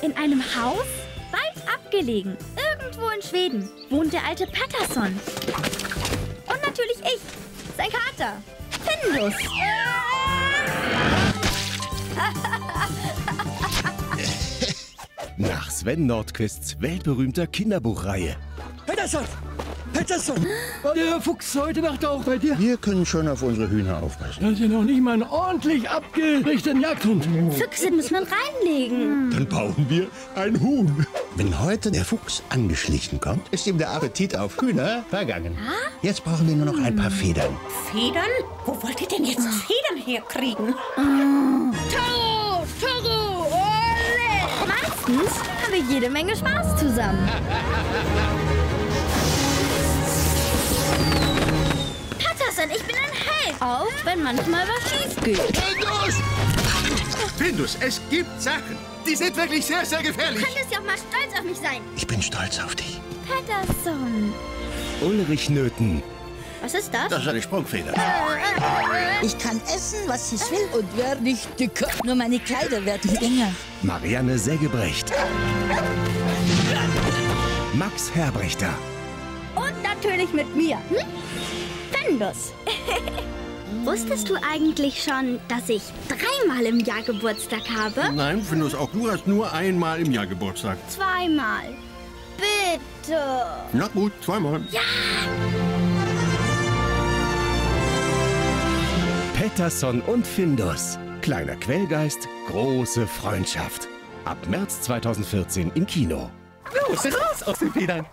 In einem Haus, weit abgelegen, irgendwo in Schweden, wohnt der alte Patterson. Und natürlich ich, sein Kater, Findus. Sven Nordquists weltberühmter Kinderbuchreihe. Peterson! Peterson! Der Fuchs heute Nacht auch bei dir? Wir können schon auf unsere Hühner aufpassen. Das ist ja noch nicht mal ein ordentlich abgerichteten Jagdhund. Füchse muss man reinlegen. Dann bauen wir ein Huhn. Wenn heute der Fuchs angeschlichen kommt, ist ihm der Appetit auf Hühner vergangen. Jetzt brauchen wir nur noch ein paar Federn. Federn? Wo wollt ihr denn jetzt Federn herkriegen? Toro, Toro, ole! Meistens wir jede Menge Spaß zusammen. Patterson, ich bin ein Held. Auch wenn manchmal was schief geht. Findus, es gibt Sachen, die sind wirklich sehr, sehr gefährlich. Könntest ja auch mal stolz auf mich sein. Ich bin stolz auf dich. Patterson. Ulrich Nöthen. Was ist das? Das ist eine Sprungfeder. Ich kann essen, was ich will und werde nicht dicker. Nur meine Kleider werden länger. Marianne Seggebrecht. Max Herbrechter. Und natürlich mit mir. Hm? Findus. Wusstest du eigentlich schon, dass ich dreimal im Jahr Geburtstag habe? Nein, Findus, auch du hast nur einmal im Jahr Geburtstag. Zweimal. Bitte. Na gut, zweimal. Pettersson und Findus. Kleiner Quellgeist, große Freundschaft. Ab März 2014 im Kino. Los, raus aus den Federn.